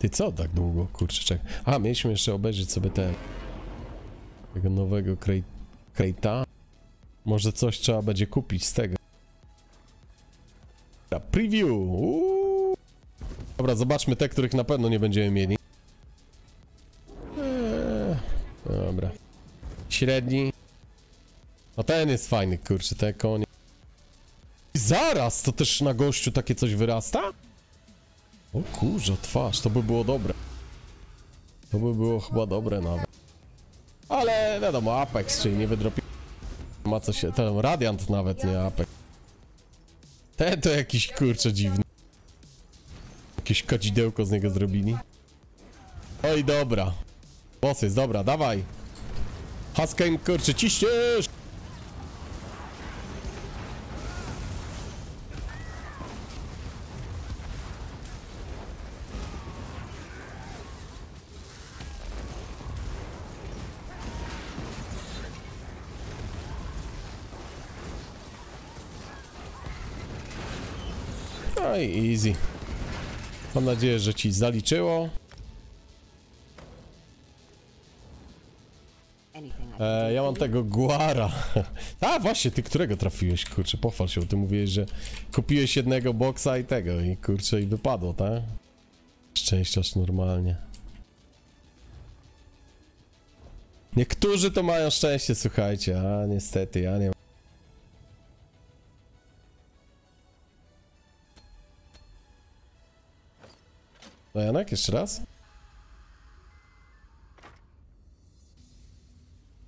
Ty co tak długo, kurczę, czek. A, mieliśmy jeszcze obejrzeć sobie ten... Tego nowego Krej- Krejta. Może coś trzeba będzie kupić z tego. Ta preview! Uuu. Dobra, zobaczmy te, których na pewno nie będziemy mieli. Eee, dobra. Średni. No ten jest fajny, kurczę, te konie. Zaraz, to też na gościu takie coś wyrasta? O kurze, twarz, to by było dobre. To by było chyba dobre nawet. Ale wiadomo, Apex, czyli nie wydropi... Ma co się... Ten Radiant nawet, nie Apex. Ten to jakiś kurczę dziwny. Jakieś kadzidełko z niego zrobili. Oj, dobra. Boss jest, dobra, dawaj. Haskeim, kurczę, ciśniesz! No i easy. Mam nadzieję, że ci zaliczyło. E, ja mam tego Guara. A właśnie, ty którego trafiłeś? Kurczę, pochwal się, ty mówiłeś, że kupiłeś jednego boksa i tego i kurczę i wypadło, tak? Szczęściarz normalnie. Niektórzy to mają szczęście, słuchajcie, a niestety ja nie mam. Janek, jeszcze raz?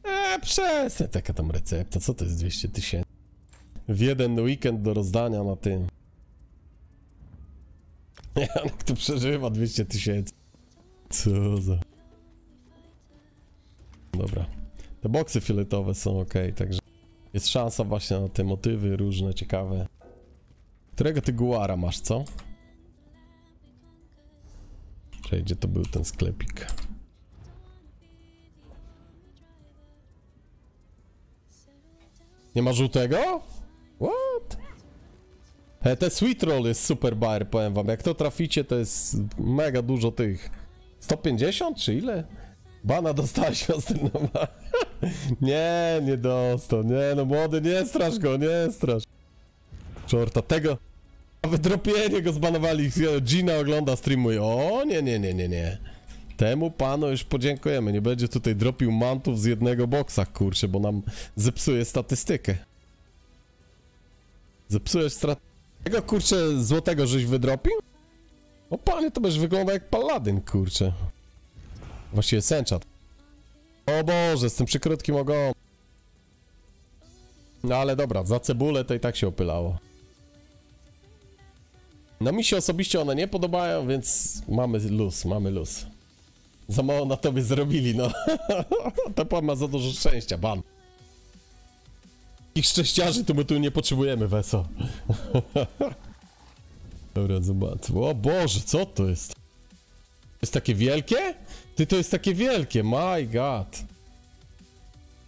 Eee, przestań, taka tam recepta, co to jest 200 tysięcy? W jeden weekend do rozdania na tym. Janek tu przeżywa 200 tysięcy. Co za... Dobra. Te boksy fioletowe są ok, także jest szansa właśnie na te motywy różne, ciekawe. Którego ty guara masz, co? Gdzie to był ten sklepik? Nie ma żółtego? What? E, te sweet roll jest super bar, powiem wam. Jak to traficie, to jest mega dużo tych. 150 czy ile? Bana dostałeś Masternowa. nie, nie dostał. Nie, no młody, nie strasz go, nie strasz. Czorta, tego. Wydropienie go zbanowali. Gina ogląda streamuje. O, nie, nie, nie, nie, nie. Temu panu już podziękujemy. Nie będzie tutaj dropił mantów z jednego boksa, kurczę, bo nam zepsuje statystykę. Zepsujesz strategię. Tego kurczę złotego żeś wydropił? O panie, to będziesz wygląda jak paladyn, kurczę. Właściwie sęczat. O Boże, z tym przykrótkim ogonem. No ale dobra, za cebulę to i tak się opylało. No mi się osobiście one nie podobają, więc mamy luz, mamy luz. Za mało na tobie zrobili, no. to pan ma za dużo szczęścia, ban. Ich szczęściarzy to my tu nie potrzebujemy, Weso. Dobra, zobacz. O Boże, co to jest? Jest takie wielkie? Ty, to jest takie wielkie, my god.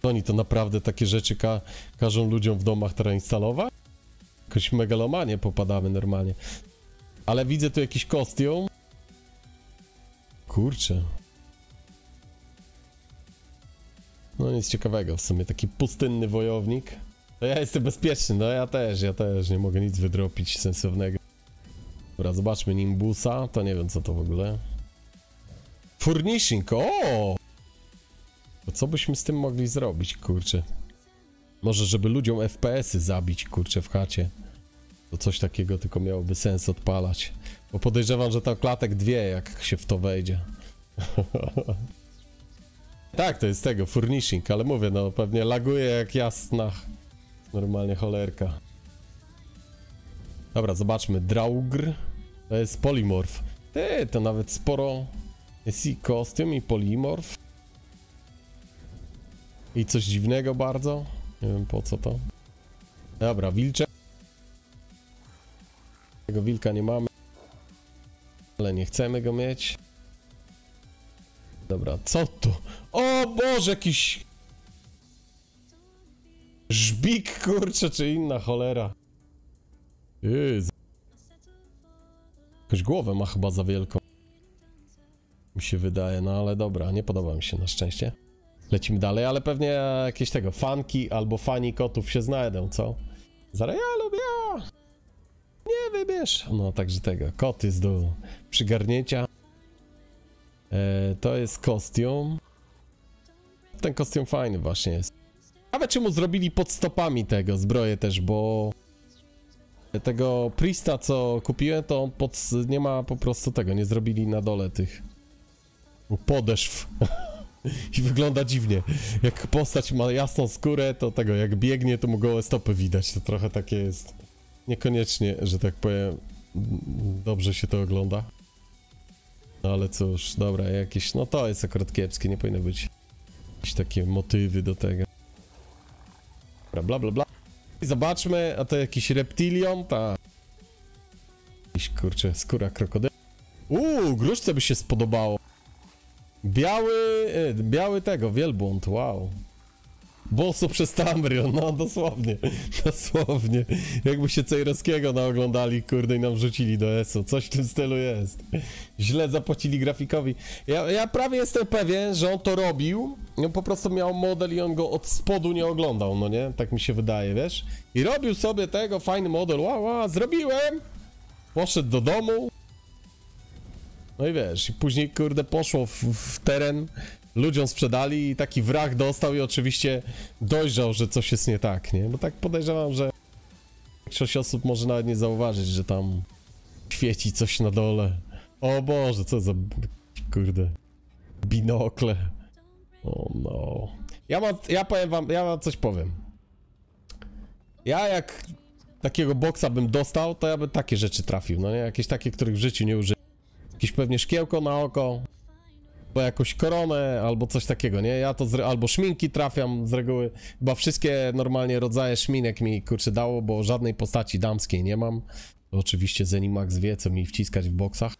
Oni to naprawdę takie rzeczy ka każą ludziom w domach teraz instalować? Jakoś megalomanie popadamy normalnie. Ale widzę tu jakiś kostium. Kurczę. No nic ciekawego w sumie, taki pustynny wojownik. To ja jestem bezpieczny, no ja też, ja też, nie mogę nic wydropić sensownego. Dobra, zobaczmy Nimbusa, to nie wiem co to w ogóle. Furnishing, o! To co byśmy z tym mogli zrobić, kurczę? Może żeby ludziom FPS-y zabić, kurczę, w chacie. To coś takiego tylko miałoby sens odpalać. Bo podejrzewam, że tam klatek dwie, jak się w to wejdzie. tak, to jest tego, furnishing, ale mówię, no pewnie laguje jak jasna. Normalnie cholerka. Dobra, zobaczmy. Draugr. To jest polimorf. Ty, to nawet sporo jest kostium, i polimorf. I coś dziwnego bardzo. Nie wiem po co to. Dobra, wilczek. Tego wilka nie mamy. Ale nie chcemy go mieć. Dobra, co to? O Boże, jakiś... Żbik, kurczę, czy inna cholera. Jezu. Jakąś głowę ma chyba za wielką. Mi się wydaje, no ale dobra, nie podoba mi się na szczęście. Lecimy dalej, ale pewnie jakieś tego fanki albo fani kotów się znajdą, co? Zaraz ja lubię! Nie wybierz! No także tego, kot jest do przygarnięcia. E, to jest kostium. Ten kostium fajny właśnie jest. Ciekawe czemu zrobili pod stopami tego zbroję też, bo tego Prista co kupiłem to on pod, nie ma po prostu tego, nie zrobili na dole tych podeszw. I wygląda dziwnie. Jak postać ma jasną skórę, to tego, jak biegnie, to mu gołe stopy widać. To trochę takie jest. Niekoniecznie, że tak powiem, dobrze się to ogląda. No ale cóż, dobra, jakieś. No to jest akurat kiepskie, nie powinno być jakieś takie motywy do tego. Dobra, bla bla bla. I zobaczmy, a to jakiś reptilion, ta. Jakiś kurczę, skóra krokodyla. Uuu, gruszce by się spodobało. Biały, e, biały tego, wielbłąd, wow. Bosu przez Tamrion, no dosłownie, dosłownie. Jakby się Cejrowskiego naoglądali, kurde, i nam wrzucili do ESO. Coś w tym stylu jest. Źle zapłacili grafikowi. Ja, ja prawie jestem pewien, że on to robił, no po prostu miał model i on go od spodu nie oglądał, no nie? Tak mi się wydaje, wiesz? I robił sobie tego, fajny model, wow, wow, zrobiłem! Poszedł do domu, no i wiesz, i później kurde poszło w, w teren, ludziom sprzedali i taki wrach dostał i oczywiście dojrzał, że coś jest nie tak, nie? Bo tak podejrzewam, że większość osób może nawet nie zauważyć, że tam świeci coś na dole. O Boże, co za kurde binokle. O no. Ja mam, ja powiem wam, ja wam coś powiem. Ja jak takiego boksa bym dostał, to ja bym takie rzeczy trafił, no nie? Jakieś takie, których w życiu nie użyłem. Jakieś pewnie szkiełko na oko, albo jakąś koronę, albo coś takiego, nie? Ja to albo szminki trafiam z reguły. Chyba wszystkie normalnie rodzaje szminek mi kurczę dało, bo żadnej postaci damskiej nie mam. To oczywiście Zenimax wie, co mi wciskać w boksach.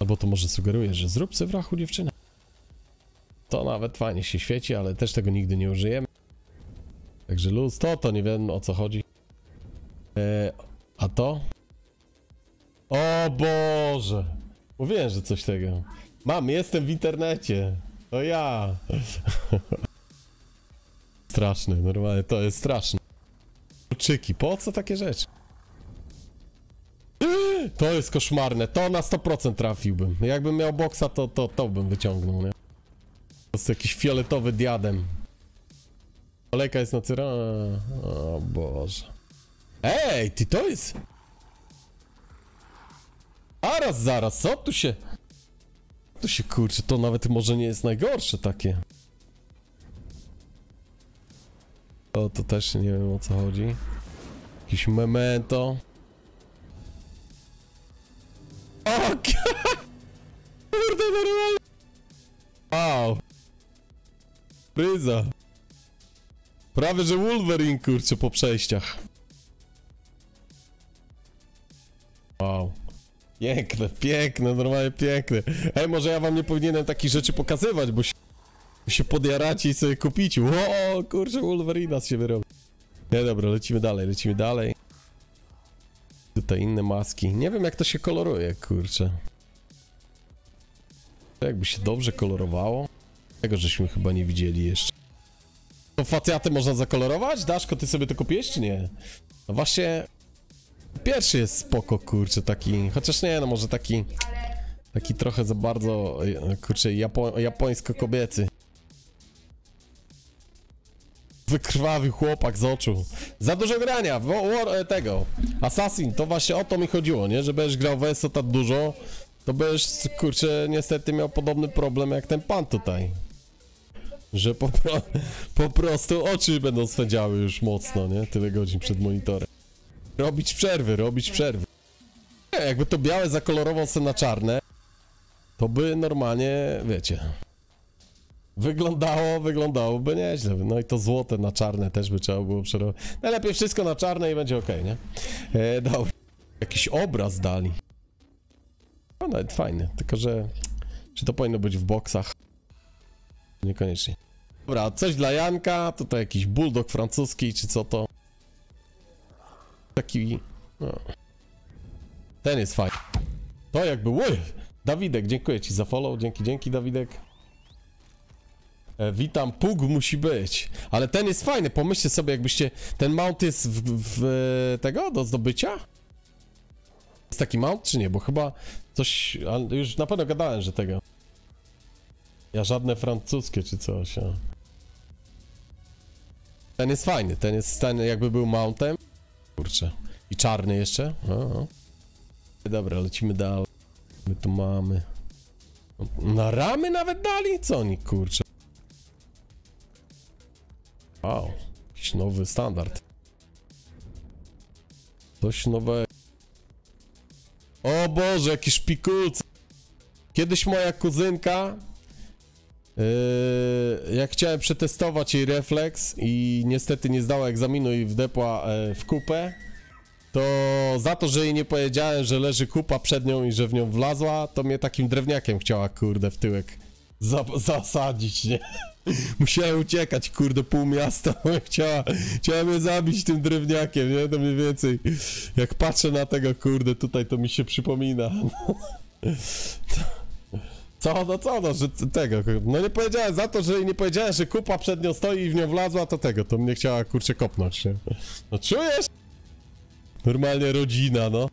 Albo to może sugeruje, że zrób sobie w rachu dziewczynę. To nawet fajnie się świeci, ale też tego nigdy nie użyjemy. Także luz, to to nie wiem o co chodzi. E, a to? O Boże! Mówiłem, że coś tego. Mam, jestem w internecie. To ja. Straszne, normalnie, to jest straszne. Czyki, po co takie rzeczy? To jest koszmarne, to na 100% trafiłbym. Jakbym miał boksa, to, to, to bym wyciągnął, nie? To jest jakiś fioletowy diadem. Kolejka jest na cyra... O Boże. Ej, ty to jest... Zaraz, zaraz, co tu się... Tu się kurczy, to nawet może nie jest najgorsze takie. O, to też nie wiem o co chodzi. Jakiś memento. O, kurde, normalnie. Wow. Bryza. Prawie, że Wolverine, kurczę, po przejściach. Piękne, piękne, normalnie piękne. Ej, może ja wam nie powinienem takich rzeczy pokazywać, bo się, się podjaracie i sobie kupicie. O, kurczę, Wolverina się wyrobi. Nie, dobra, lecimy dalej, lecimy dalej. Tutaj inne maski. Nie wiem, jak to się koloruje, kurczę. Jakby się dobrze kolorowało. Tego żeśmy chyba nie widzieli jeszcze. To facjaty można zakolorować? Daszko, ty sobie to kupiłeś, czy nie? No właśnie... Pierwszy jest spoko, kurczę, taki... Chociaż nie, no może taki... Taki trochę za bardzo, e, kurczę, japo japońsko-kobiecy. Wykrwawił chłopak z oczu. Za dużo grania, war, e, tego. Assassin, to właśnie o to mi chodziło, nie? Że będziesz grał w ESO tak dużo, to będziesz, kurczę, niestety miał podobny problem jak ten pan tutaj. Że po, po prostu oczy będą swędziały już mocno, nie? Tyle godzin przed monitorem. Robić przerwy, robić przerwy. Nie, jakby to białe zakolorował sobie na czarne, to by normalnie, wiecie... Wyglądało, wyglądałoby nieźle. No i to złote na czarne też by trzeba było przerobić. Najlepiej wszystko na czarne i będzie ok, nie? E, dobra. Jakiś obraz dali. No nawet fajny, tylko że... Czy to powinno być w boksach? Niekoniecznie. Dobra, coś dla Janka. Tutaj jakiś bulldog francuski, czy co to? Taki... No. Ten jest fajny. To jakby... Ły! Dawidek, dziękuję ci za follow, dzięki, dzięki Dawidek. E, witam, pug musi być. Ale ten jest fajny, pomyślcie sobie, jakbyście... Ten mount jest w, w e, tego, do zdobycia? Jest taki mount, czy nie? Bo chyba coś... Już na pewno gadałem, że tego. Ja żadne francuskie, czy coś, a. Ten jest fajny, ten jest ten jakby był mountem. Kurczę. I czarny jeszcze. O. Dobra, lecimy dalej. My tu mamy. Na ramy nawet dali? Co oni, kurczę? Wow, jakiś nowy standard. Coś nowego. O Boże, jaki szpikulce. Kiedyś moja kuzynka, yy, jak chciałem przetestować jej refleks i niestety nie zdała egzaminu i wdepła e, w kupę, to za to, że jej nie powiedziałem, że leży kupa przed nią i że w nią wlazła, to mnie takim drewniakiem chciała, kurde, w tyłek za zasadzić, nie? Musiałem uciekać, kurde, pół miasta, chciała, chciała mnie zabić tym drewniakiem, nie? To mniej więcej, jak patrzę na tego, kurde, tutaj to mi się przypomina. Co, no co, no, że tego, no nie powiedziałem za to, że nie powiedziałem, że kupa przed nią stoi i w nią wlazła, to tego, to mnie chciała, kurczę, kopnąć, nie? No czujesz? Normalnie rodzina, no.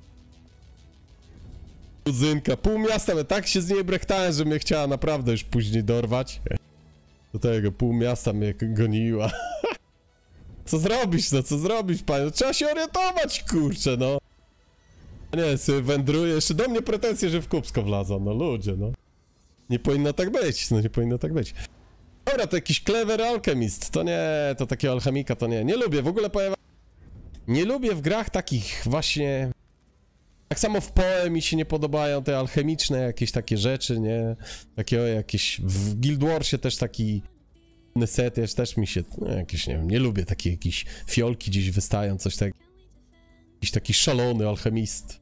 Kuzynka, pół miasta, ale tak się z niej brechtałem, że mnie chciała naprawdę już później dorwać. Do tego, pół miasta mnie goniła. Co zrobisz, no, co zrobisz, panie? No, Trzeba się orientować, kurczę, no. Nie, sobie wędruje, jeszcze do mnie pretensje, że w Kupsko wlazła, no ludzie, no. Nie powinno tak być, no nie powinno tak być. Dobra, to jakiś clever alchemist, to nie, to takiego alchemika to nie, nie lubię, w ogóle powiem nie lubię w grach takich właśnie. Tak samo w PoE mi się nie podobają te alchemiczne jakieś takie rzeczy, nie? Takie o, jakieś. W Guild Warsie też taki set jest, też mi się. No, jakieś, nie wiem, nie lubię takie jakieś fiolki gdzieś wystają, coś tak. Jakiś taki szalony alchemist.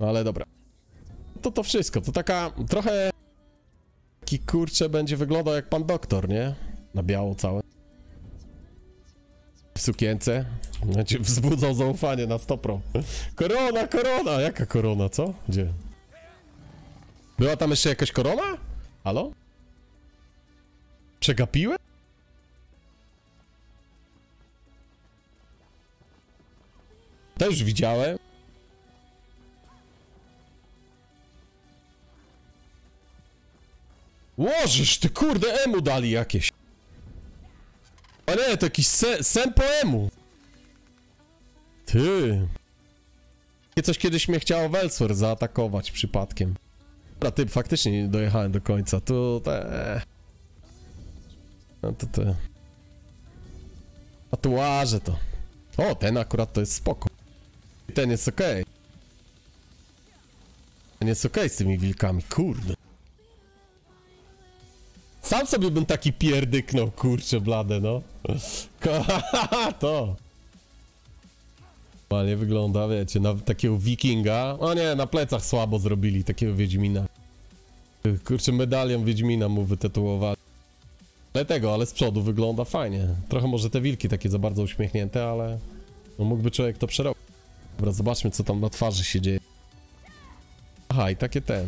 No ale dobra. To to wszystko, to taka trochę. Taki kurczę będzie wyglądał jak pan doktor, nie? Na biało całe w sukience. Znaczy wzbudzą zaufanie na 100%. Korona, korona! Jaka korona, co? Gdzie? Była tam jeszcze jakaś korona? Halo? Przegapiłem? Też widziałem. Łożysz, ty kurde, emu dali jakieś. A nie, to jakiś se, sen poemu. Ty. Coś kiedyś mnie chciało Welswer zaatakować przypadkiem. Dobra, ty, faktycznie nie dojechałem do końca. Tu te... No to te... Tatuaże to. O, ten akurat to jest spoko. Ten jest okej. Ten jest okej z tymi wilkami, kurde. Sam sobie bym taki pierdyknął, kurczę blade, no. to. Normalnie wygląda, wiecie, na takiego wikinga. O nie, na plecach słabo zrobili takiego Wiedźmina. Kurczę, medalion Wiedźmina mu wytytułowali. Ale tego, ale z przodu wygląda fajnie. Trochę może te wilki takie za bardzo uśmiechnięte, ale... No mógłby człowiek to przerobić. Dobra, zobaczmy co tam na twarzy się dzieje. Aha, i takie ten.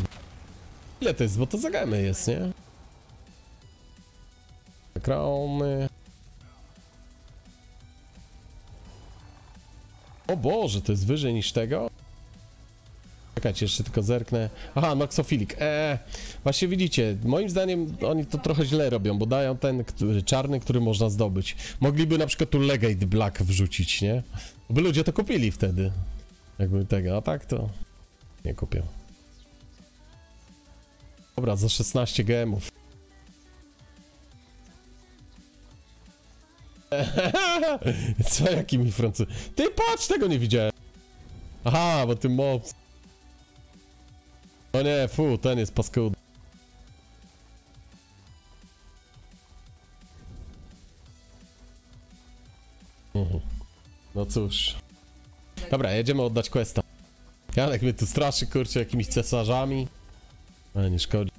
Ile to jest? Bo to za jest, nie? Krony. O Boże, to jest wyżej niż tego? Czekajcie, jeszcze tylko zerknę. Aha, Noxofilik. Eee, właśnie widzicie, moim zdaniem oni to trochę źle robią, bo dają ten który, czarny, który można zdobyć. Mogliby na przykład tu Legate Black wrzucić, nie? By ludzie to kupili wtedy. Jakby tego, a tak to nie kupią. Dobra, za 16 gemów. Co, jakimi Francuzi? Ty patrz, tego nie widziałem. Aha, bo ty mob. O nie, fu, ten jest paskudny. Mhm. No cóż. Dobra, jedziemy oddać questa. Janek mnie tu straszy, kurczę, jakimiś cesarzami. Ale nie szkodzi.